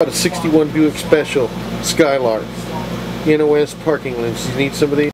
Got a 61 Buick Special Skylark. NOS parking lanes. You need some of these.